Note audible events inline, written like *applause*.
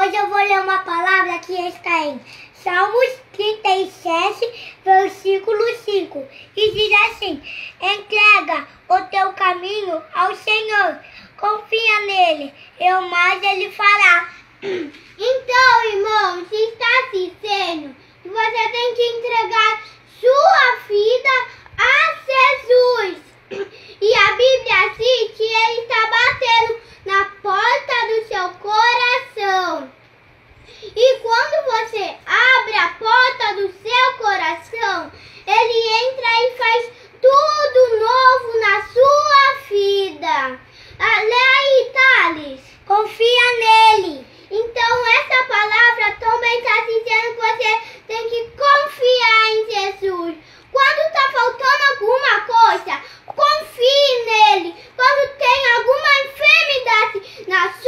Hoje eu vou ler uma palavra que está em Salmos 37, versículo 5. E diz assim: Entrega o teu caminho ao Senhor, confia nele, e o mais ele fará. *clears throat* Então, irmão, se está se que você tem que entregar quando você abre a porta do seu coração, ele entra e faz tudo novo na sua vida. Leia Thales, confia nele. Então essa palavra também está dizendo que você tem que confiar em Jesus. Quando está faltando alguma coisa, confie nele. Quando tem alguma enfermidade na sua